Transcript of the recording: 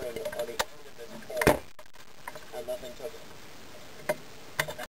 ring by the end of this course, and nothing took it.